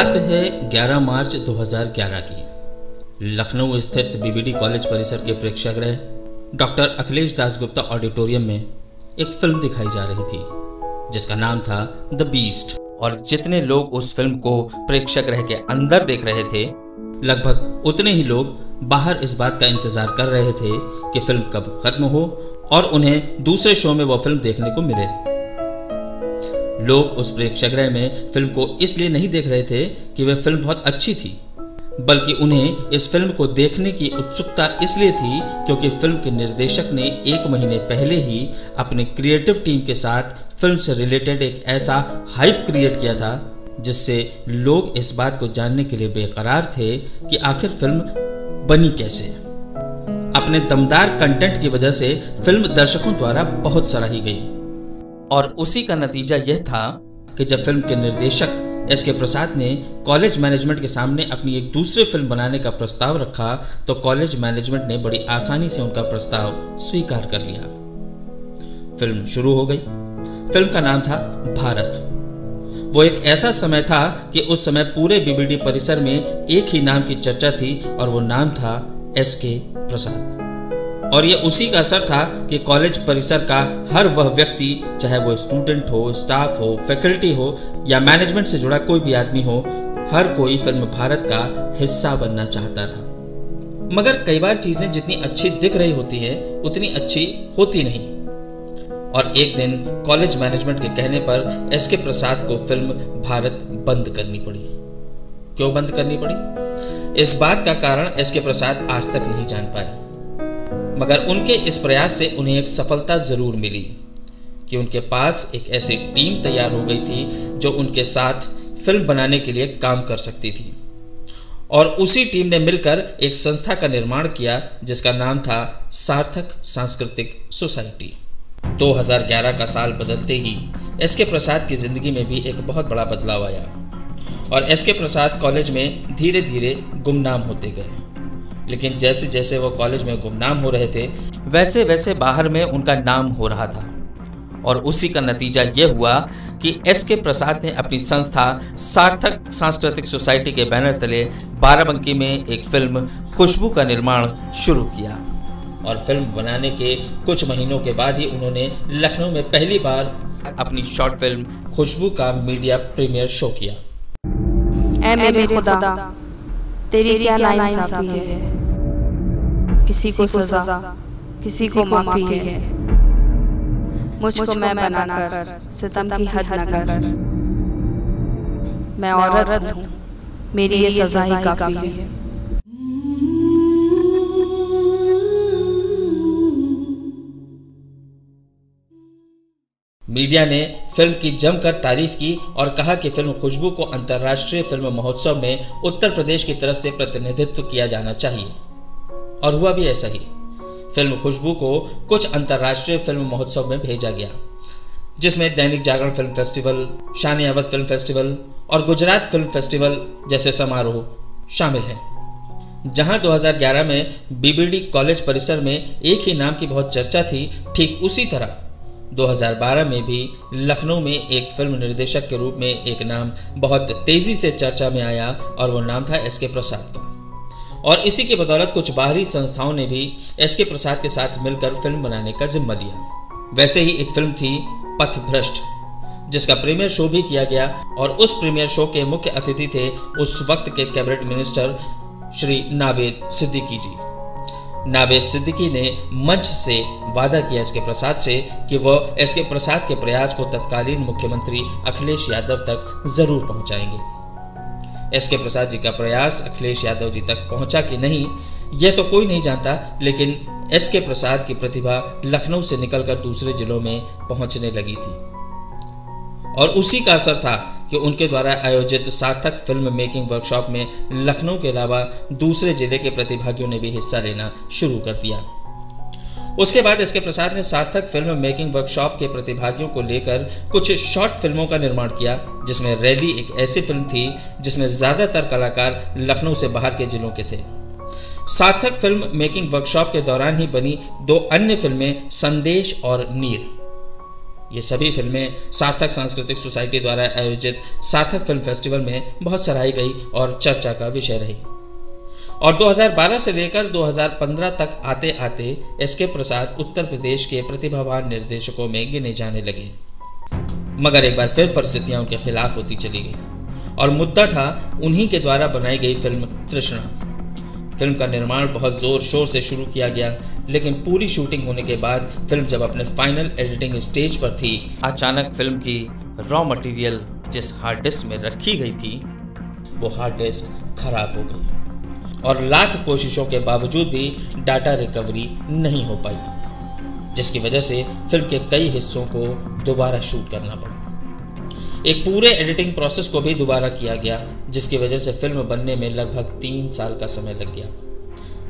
बात है 11 मार्च 2011 की। लखनऊ स्थित बीबीडी कॉलेज परिसर के प्रेक्षागृह, डॉक्टर अखिलेश दासगुप्ता ऑडिटोरियम में एक फ़िल्म दिखाई जा रही थी, जिसका नाम था द बीस्ट और जितने लोग उस फ़िल्म को प्रेक्षागृह के अंदर देख रहे थे, लगभग उतने ही लोग बाहर इस बात का इंतज़ार कर रहे थे कि फ़िल्म कब खत्म हो और उन्हें दूसरे शो में वह फ़िल्म देखने को मिले। लोग उस प्रेक्षागृह में फ़िल्म को इसलिए नहीं देख रहे थे कि वह फ़िल्म बहुत अच्छी थी, बल्कि उन्हें इस फ़िल्म को देखने की उत्सुकता इसलिए थी क्योंकि फ़िल्म के निर्देशक ने एक महीने पहले ही अपने क्रिएटिव टीम के साथ फ़िल्म से रिलेटेड एक ऐसा हाइप क्रिएट किया था, जिससे लोग इस बात को जानने के लिए बेकरार थे कि आखिर फ़िल्म बनी कैसे। अपने दमदार कंटेंट की वजह से फ़िल्म दर्शकों द्वारा बहुत सराही गई। और उसी का नतीजा यह था कि जब फ़िल्म के निर्देशक एस के प्रसाद ने कॉलेज मैनेजमेंट के सामने अपनी एक दूसरी फ़िल्म बनाने का प्रस्ताव रखा तो कॉलेज मैनेजमेंट ने बड़ी आसानी से उनका प्रस्ताव स्वीकार कर लिया। फ़िल्म शुरू हो गई। फ़िल्म का नाम था भारत। वो एक ऐसा समय था कि उस समय पूरे बीबीडी परिसर में एक ही नाम की चर्चा थी और वो नाम था एस के प्रसाद। और ये उसी का असर था कि कॉलेज परिसर का हर वह व्यक्ति, चाहे वो स्टूडेंट हो स्टाफ हो फैकल्टी हो, या मैनेजमेंट से जुड़ा कोई भी आदमी हो, हर कोई फ़िल्म भारत का हिस्सा बनना चाहता था। मगर कई बार चीज़ें जितनी अच्छी दिख रही होती है, उतनी अच्छी होती नहीं। और एक दिन कॉलेज मैनेजमेंट के कहने पर एस के प्रसाद को फ़िल्म भारत बंद करनी पड़ी। क्यों बंद करनी पड़ी? इस बात का कारण एस के प्रसाद आज तक नहीं जान पाए। मगर उनके इस प्रयास से उन्हें एक सफलता ज़रूर मिली कि उनके पास एक ऐसी टीम तैयार हो गई थी जो उनके साथ फ़िल्म बनाने के लिए काम कर सकती थी। और उसी टीम ने मिलकर एक संस्था का निर्माण किया, जिसका नाम था सार्थक सांस्कृतिक सोसाइटी। 2011 का साल बदलते ही एस के प्रसाद की ज़िंदगी में भी एक बहुत बड़ा बदलाव आया और एस के प्रसाद कॉलेज में धीरे धीरे गुमनाम होते गए। लेकिन जैसे जैसे वो कॉलेज में गुमनाम हो रहे थे, वैसे वैसे बाहर में उनका नाम हो रहा था। और उसी का नतीजा ये हुआ कि एस के प्रसाद ने अपनी संस्था सार्थक सांस्कृतिक सोसाइटी के बैनर तले बाराबंकी में एक फ़िल्म खुशबू का निर्माण शुरू किया। और फ़िल्म बनाने के कुछ महीनों के बाद ही उन्होंने लखनऊ में पहली बार अपनी शॉर्ट फ़िल्म खुशबू का मीडिया प्रीमियर शो किया। ऐ मेरे खुदा, तेरी क्या नाइंसाफी है? किसी को सजा किसी को माफ़ी है। मुझको मैं बनाकर सितम की हद न कर मैं औरत हूँ। मेरी ये सजा ही काफ़ी है। मीडिया ने फ़िल्म की जमकर तारीफ़ की और कहा कि फ़िल्म खुशबू को अंतर्राष्ट्रीय फ़िल्म महोत्सव में उत्तर प्रदेश की तरफ़ से प्रतिनिधित्व किया जाना चाहिए। और हुआ भी ऐसा ही। फ़िल्म खुशबू को कुछ अंतर्राष्ट्रीय फ़िल्म महोत्सव में भेजा गया, जिसमें दैनिक जागरण फ़िल्म फेस्टिवल, शान अवध फ़िल्म फेस्टिवल और गुजरात फ़िल्म फेस्टिवल जैसे समारोह शामिल हैं, जहाँ 2011 में बीबीडी कॉलेज परिसर में एक ही नाम की बहुत चर्चा थी। ठीक उसी तरह 2012 में भी लखनऊ में एक फ़िल्म निर्देशक के रूप में एक नाम बहुत तेज़ी से चर्चा में आया और वो नाम था एस के प्रसाद का। और इसी की बदौलत कुछ बाहरी संस्थाओं ने भी एस के प्रसाद के साथ मिलकर फ़िल्म बनाने का जिम्मा लिया। वैसे ही एक फ़िल्म थी पथ भ्रष्ट जिसका प्रीमियर शो भी किया गया और उस प्रीमियर शो के मुख्य अतिथि थे उस वक्त के कैबिनेट मिनिस्टर श्री नावेद सिद्दीकी जी। नावेद सिद्दीकी ने मंच से वादा किया एस के प्रसाद से कि वह एस के प्रसाद के प्रयास को तत्कालीन मुख्यमंत्री अखिलेश यादव तक ज़रूर पहुंचाएँगे। एस के प्रसाद जी का प्रयास अखिलेश यादव जी तक पहुँचा कि नहीं, यह तो कोई नहीं जानता, लेकिन एस के प्रसाद की प्रतिभा लखनऊ से निकलकर दूसरे जिलों में पहुँचने लगी थी। और उसी का असर था कि उनके द्वारा आयोजित सार्थक फ़िल्म मेकिंग वर्कशॉप में लखनऊ के अलावा दूसरे ज़िले के प्रतिभागियों ने भी हिस्सा लेना शुरू कर दिया। उसके बाद इसके प्रसाद ने सार्थक फ़िल्म मेकिंग वर्कशॉप के प्रतिभागियों को लेकर कुछ शॉर्ट फ़िल्मों का निर्माण किया, जिसमें रैली एक ऐसी फ़िल्म थी, जिसमें ज़्यादातर कलाकार लखनऊ से बाहर के जिलों के थे। सार्थक फ़िल्म मेकिंग वर्कशॉप के दौरान ही बनी दो अन्य फ़िल्में, संदेश और नीर। ये सभी फ़िल्में सार्थक सांस्कृतिक सोसाइटी द्वारा आयोजित सार्थक फ़िल्म फेस्टिवल में बहुत सराही गई और चर्चा का विषय रही। और 2012 से लेकर 2015 तक आते आते एस के प्रसाद उत्तर प्रदेश के प्रतिभावान निर्देशकों में गिने जाने लगे। मगर एक बार फिर परिस्थितियाँ उनके खिलाफ होती चली गई और मुद्दा था उन्हीं के द्वारा बनाई गई फ़िल्म तृष्णा। फ़िल्म का निर्माण बहुत ज़ोर शोर से शुरू किया गया, लेकिन पूरी शूटिंग होने के बाद फ़िल्म जब अपने फाइनल एडिटिंग स्टेज पर थी, अचानक फ़िल्म की रॉ मटेरियल जिस हार्ड डिस्क में रखी गई थी, वो हार्ड डिस्क खराब हो गई। और लाख कोशिशों के बावजूद भी डाटा रिकवरी नहीं हो पाई, जिसकी वजह से फ़िल्म के कई हिस्सों को दोबारा शूट करना पड़ा। एक पूरे एडिटिंग प्रोसेस को भी दोबारा किया गया, जिसकी वजह से फ़िल्म बनने में लगभग तीन साल का समय लग गया।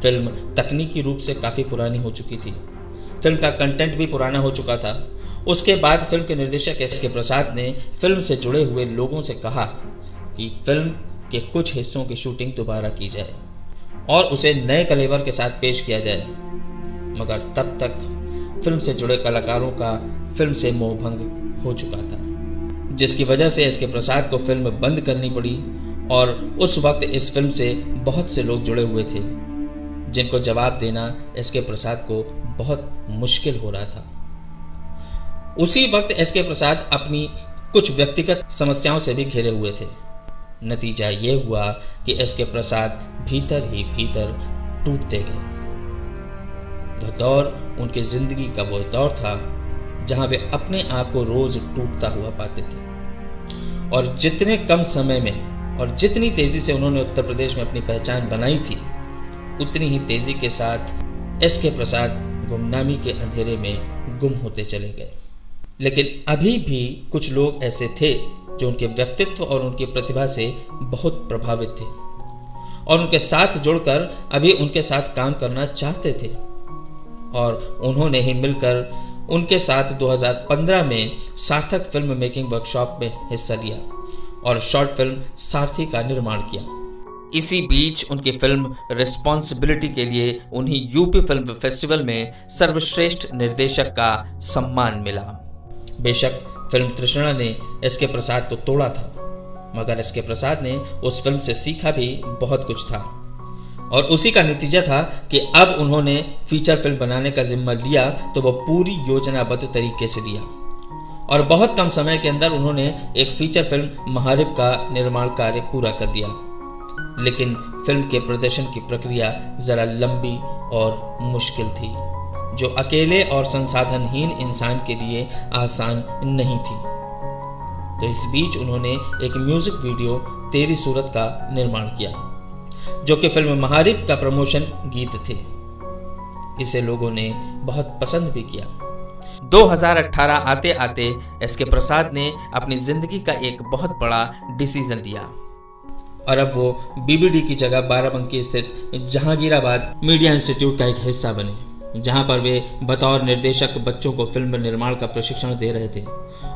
फ़िल्म तकनीकी रूप से काफ़ी पुरानी हो चुकी थी। फ़िल्म का कंटेंट भी पुराना हो चुका था। उसके बाद फ़िल्म के निर्देशक एस के प्रसाद ने फ़िल्म से जुड़े हुए लोगों से कहा कि फ़िल्म के कुछ हिस्सों की शूटिंग दोबारा की जाए। और उसे नए कलेवर के साथ पेश किया जाए। मगर तब तक फ़िल्म से जुड़े कलाकारों का फ़िल्म से मोहभंग हो चुका था, जिसकी वजह से एस के प्रसाद को फ़िल्म बंद करनी पड़ी और उस वक्त इस फ़िल्म से बहुत से लोग जुड़े हुए थे, जिनको जवाब देना एस के प्रसाद को बहुत मुश्किल हो रहा था। उसी वक्त एस के प्रसाद अपनी कुछ व्यक्तिगत समस्याओं से भी घिरे हुए थे। नतीजा ये हुआ कि एस के प्रसाद भीतर ही भीतर टूटते गए। वह दौर उनकी ज़िंदगी का वो दौर था, जहाँ वे अपने आप को रोज टूटता हुआ पाते थे। और जितने कम समय में और जितनी तेज़ी से उन्होंने उत्तर प्रदेश में अपनी पहचान बनाई थी, उतनी ही तेज़ी के साथ एस के प्रसाद गुमनामी के अंधेरे में गुम होते चले गए। लेकिन अभी भी कुछ लोग ऐसे थे जो उनके व्यक्तित्व और उनकी प्रतिभा से बहुत प्रभावित थे। और उनके साथ जुड़कर अभी उनके साथ काम करना चाहते थे। और उन्होंने ही मिलकर उनके साथ 2015 में सार्थक फ़िल्म मेकिंग वर्कशॉप में हिस्सा लिया और शॉर्ट फ़िल्म सारथी का निर्माण किया। इसी बीच उनकी फ़िल्म रिस्पॉन्सिबिलिटी के लिए उन्हें यूपी फ़िल्म फेस्टिवल में सर्वश्रेष्ठ निर्देशक का सम्मान मिला। बेशक फ़िल्म तृष्णा ने एस के प्रसाद को तोड़ा था, मगर एस के प्रसाद ने उस फ़िल्म से सीखा भी बहुत कुछ था। और उसी का नतीजा था कि अब उन्होंने फीचर फ़िल्म बनाने का जिम्मा लिया तो वह पूरी योजनाबद्ध तरीके से लिया। और बहुत कम समय के अंदर उन्होंने एक फीचर फ़िल्म महारिब का निर्माण कार्य पूरा कर दिया। लेकिन फ़िल्म के प्रदर्शन की प्रक्रिया ज़रा लंबी और मुश्किल थी। जो अकेले और संसाधनहीन इंसान के लिए आसान नहीं थी। तो इस बीच उन्होंने एक म्यूज़िक वीडियो, तेरी सूरत का निर्माण किया, जो कि फ़िल्म महारिब का प्रमोशन गीत थे। इसे लोगों ने बहुत पसंद भी किया। 2018 आते आते एस के प्रसाद ने अपनी ज़िंदगी का एक बहुत बड़ा डिसीज़न लिया। और अब वो बीबीडी की जगह बाराबंकी स्थित जहांगीराबाद मीडिया इंस्टीट्यूट का एक हिस्सा बने। जहाँ पर वे बतौर निर्देशक बच्चों को फ़िल्म निर्माण का प्रशिक्षण दे रहे थे।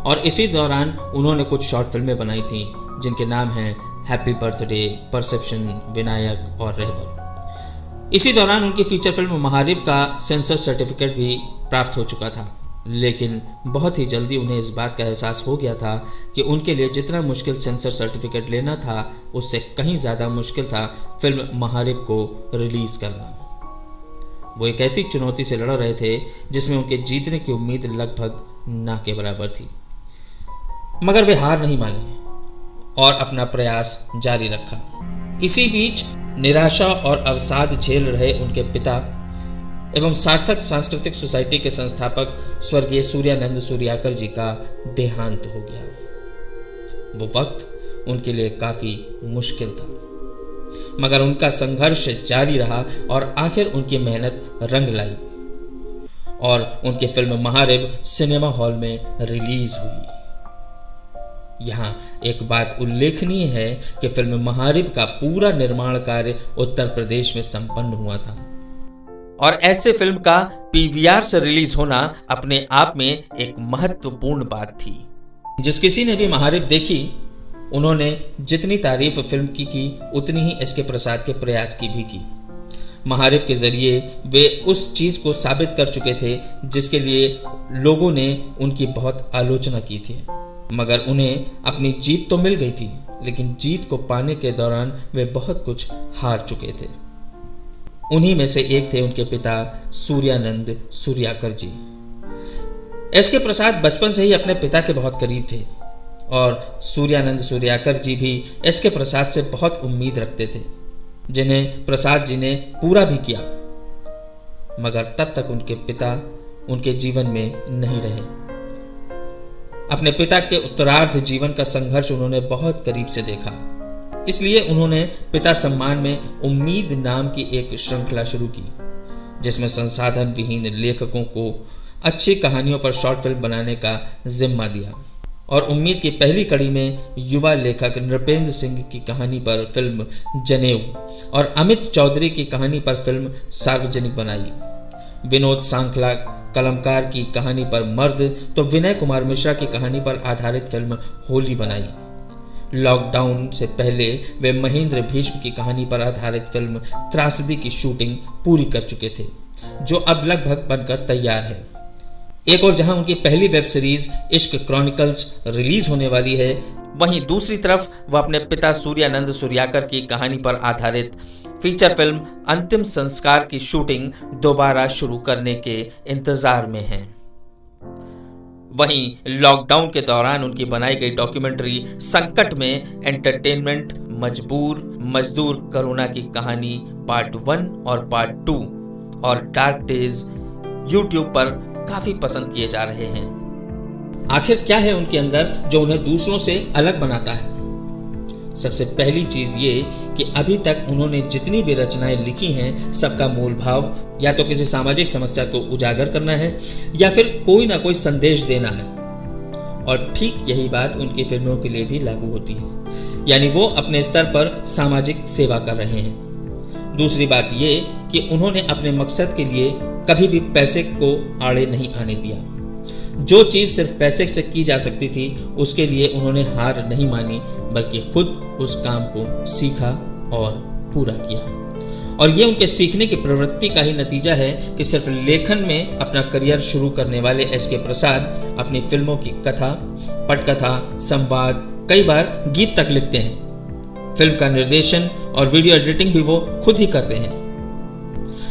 और इसी दौरान उन्होंने कुछ शॉर्ट फ़िल्में बनाई थीं, जिनके नाम हैं हैप्पी बर्थडे परसेप्शन विनायक और रहबर इसी दौरान उनकी फीचर फ़िल्म महारिब का सेंसर सर्टिफिकेट भी प्राप्त हो चुका था। लेकिन बहुत ही जल्दी उन्हें इस बात का एहसास हो गया था कि उनके लिए जितना मुश्किल सेंसर सर्टिफिकेट लेना था, उससे कहीं ज़्यादा मुश्किल था फ़िल्म महारिब को रिलीज़ करना। वो एक ऐसी चुनौती से लड़ रहे थे जिसमें उनके जीतने की उम्मीद लगभग ना के बराबर थी। मगर वे हार नहीं माने और अपना प्रयास जारी रखा। इसी बीच निराशा और अवसाद झेल रहे उनके पिता एवं सार्थक सांस्कृतिक सोसाइटी के संस्थापक स्वर्गीय सूर्यानंद सूर्याकर जी का देहांत हो गया। वो वक्त उनके लिए काफ़ी मुश्किल था। मगर उनका संघर्ष जारी रहा और आखिर उनकी मेहनत रंग लाई। और उनकी फ़िल्म महारिब सिनेमा हॉल में रिलीज़ हुई। यहाँ एक बात उल्लेखनीय है कि फ़िल्म महारिब का पूरा निर्माण कार्य उत्तर प्रदेश में संपन्न हुआ था। और ऐसे फ़िल्म का पीवीआर से रिलीज़ होना अपने आप में एक महत्वपूर्ण बात थी। जिस किसी ने भी महारिब देखी उन्होंने जितनी तारीफ़ फ़िल्म की की, उतनी ही एस के प्रसाद के प्रयास की भी की। महारिब के ज़रिए वे उस चीज़ को साबित कर चुके थे, जिसके लिए लोगों ने उनकी बहुत आलोचना की थी। मगर उन्हें अपनी जीत तो मिल गई थी, लेकिन जीत को पाने के दौरान वे बहुत कुछ हार चुके थे। उन्हीं में से एक थे उनके पिता सूर्यानंद सूर्याकर जी। एस के प्रसाद बचपन से ही अपने पिता के बहुत करीब थे। और सूर्यानंद सूर्याकर जी भी एस के प्रसाद से बहुत उम्मीद रखते थे, जिन्हें प्रसाद जी ने पूरा भी किया। मगर तब तक उनके पिता उनके जीवन में नहीं रहे। अपने पिता के उत्तरार्ध जीवन का संघर्ष उन्होंने बहुत करीब से देखा। इसलिए उन्होंने पिता सम्मान में उम्मीद नाम की एक श्रृंखला शुरू की, जिसमें संसाधन विहीन लेखकों को अच्छी कहानियों पर शॉर्ट फ़िल्म बनाने का जिम्मा दिया। और उम्मीद की पहली कड़ी में युवा लेखक नृपेंद्र सिंह की कहानी पर फ़िल्म जनेऊ और अमित चौधरी की कहानी पर फ़िल्म सार्वजनिक बनाई। विनोद सांखला, कलमकार की कहानी पर मर्द तो विनय कुमार मिश्रा की कहानी पर आधारित फ़िल्म होली बनाई। लॉकडाउन से पहले वे महेंद्र भीष्म की कहानी पर आधारित फ़िल्म त्रासदी की शूटिंग पूरी कर चुके थे, जो अब लगभग बनकर तैयार है। एक और जहाँ उनकी पहली web series, Ishq chronicles, release होने वाली है। वहीं दूसरी तरफ़, वह अपने पिता सूर्यानंद सूर्याकर की कहानी पर आधारित फीचर फ़िल्म अंतिम संस्कार की शूटिंग दोबारा शुरू करने के इंतज़ार में है। वहीं लॉकडाउन के दौरान उनकी बनाई गई डॉक्यूमेंट्री, संकट में एंटरटेनमेंट, मजबूर, मजदूर करुणा की कहानी पार्ट वन और पार्ट टू और डार्क डेज़ यूट्यूब पर काफ़ी पसंद किए जा रहे हैं। आखिर क्या है उनके अंदर जो उन्हें दूसरों से अलग बनाता है? सबसे पहली चीज़ ये कि अभी तक उन्होंने जितनी भी रचनाएँ लिखी हैं, सबका मूल भाव या तो किसी सामाजिक समस्या को उजागर करना है या फिर कोई ना कोई संदेश देना है। और ठीक यही बात उनकी फ़िल्मों के लिए भी लागू होती है। यानी वो अपने स्तर पर सामाजिक सेवा कर रहे हैं। दूसरी बात ये कि उन्होंने अपने मकसद के लिए कभी भी पैसे को आड़े नहीं आने दिया। जो चीज़ सिर्फ़ पैसे से की जा सकती थी, उसके लिए उन्होंने हार नहीं मानी, बल्कि खुद उस काम को सीखा और पूरा किया। और ये उनके सीखने की प्रवृत्ति का ही नतीजा है कि सिर्फ़ लेखन में अपना करियर शुरू करने वाले एस के प्रसाद अपनी फ़िल्मों की कथा, पटकथा, संवाद, कई बार गीत तक लिखते हैं। फ़िल्म का निर्देशन और वीडियो एडिटिंग भी वो खुद ही करते हैं।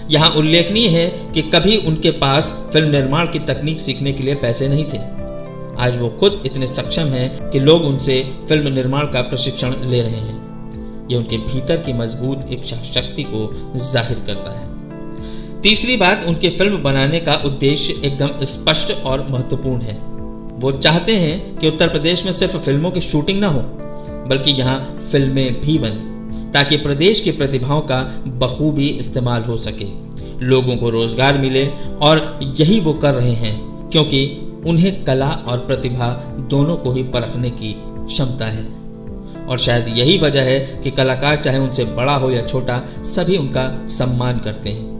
यहाँ उल्लेखनीय है कि कभी उनके पास फ़िल्म निर्माण की तकनीक सीखने के लिए पैसे नहीं थे। आज वो खुद इतने सक्षम हैं कि लोग उनसे फ़िल्म निर्माण का प्रशिक्षण ले रहे हैं। ये उनके भीतर की मज़बूत इच्छा शक्ति को ज़ाहिर करता है। तीसरी बात, उनके फ़िल्म बनाने का उद्देश्य एकदम स्पष्ट और महत्वपूर्ण है। वो चाहते हैं कि उत्तर प्रदेश में सिर्फ़ फ़िल्मों की शूटिंग ना हो, बल्कि यहाँ फ़िल्में भी बने। ताकि प्रदेश की प्रतिभाओं का बखूबी इस्तेमाल हो सके। लोगों को रोज़गार मिले और यही वो कर रहे हैं, क्योंकि उन्हें कला और प्रतिभा दोनों को ही परखने की क्षमता है। और शायद यही वजह है कि कलाकार चाहे उनसे बड़ा हो या छोटा, सभी उनका सम्मान करते हैं।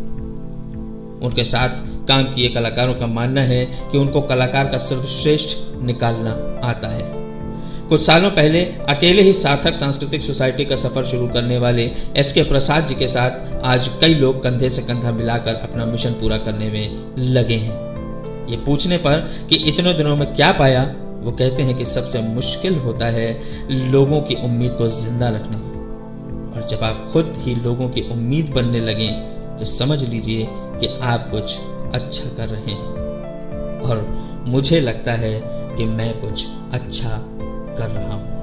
उनके साथ काम किए कलाकारों का मानना है कि उनको कलाकार का सर्वश्रेष्ठ निकालना आता है। कुछ सालों पहले अकेले ही सार्थक सांस्कृतिक सोसाइटी का सफ़र शुरू करने वाले एस के प्रसाद जी के साथ आज कई लोग कंधे से कंधा मिलाकर अपना मिशन पूरा करने में लगे हैं। ये पूछने पर कि इतने दिनों में क्या पाया, वो कहते हैं कि सबसे मुश्किल होता है लोगों की उम्मीद को ज़िंदा रखना। और जब आप खुद ही लोगों की उम्मीद बनने लगे तो समझ लीजिए कि आप कुछ अच्छा कर रहे हैं। और मुझे लगता है कि मैं कुछ अच्छा कर रहा हूँ।